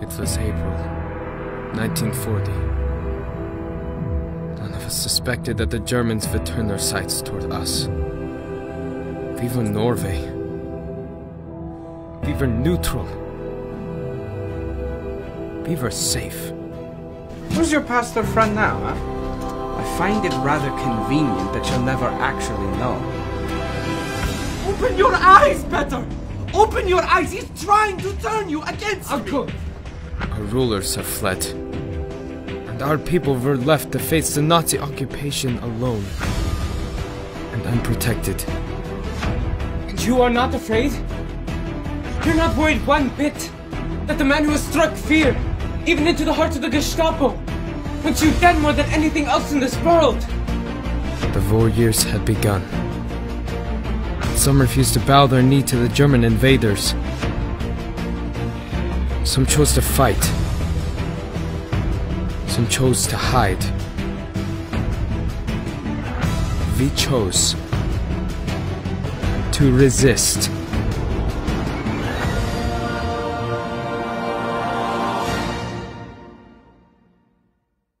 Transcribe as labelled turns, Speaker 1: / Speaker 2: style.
Speaker 1: It was April 1940. None of us suspected that the Germans would turn their sights toward us. We were Norway. We were neutral. We were safe.
Speaker 2: Who's your pastor friend now, huh? I find it rather convenient that you'll never actually know.
Speaker 3: Open your eyes, Peter! Open your eyes! He's trying to turn you against
Speaker 1: Uncle. me! Our rulers have fled. And our people were left to face the Nazi occupation alone. And unprotected.
Speaker 4: And you are not afraid? You're not worried one bit that the man who has struck fear, even into the hearts of the Gestapo, wants you dead more than anything else in this world?
Speaker 1: The war years had begun. Some refused to bow their knee to the German invaders. Some chose to fight. Some chose to hide. We chose to resist.